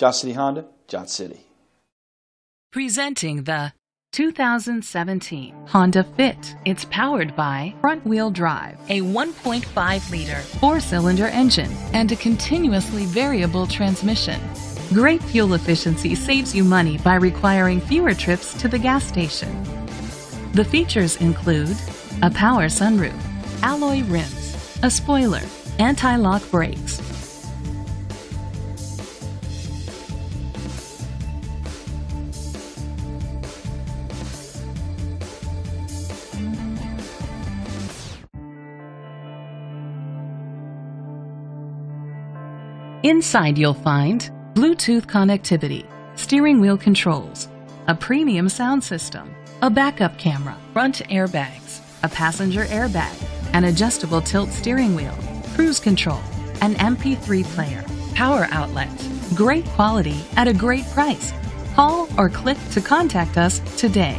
Johnson City Honda, Johnson City. Presenting the 2017 Honda Fit. It's powered by front wheel drive, a 1.5 liter four cylinder engine, and a continuously variable transmission. Great fuel efficiency saves you money by requiring fewer trips to the gas station. The features include a power sunroof, alloy rims, a spoiler, anti lock brakes, Inside you'll find Bluetooth connectivity, steering wheel controls, a premium sound system, a backup camera, front airbags, a passenger airbag, an adjustable tilt steering wheel, cruise control, an MP3 player, power outlet. Great quality at a great price. Call or click to contact us today.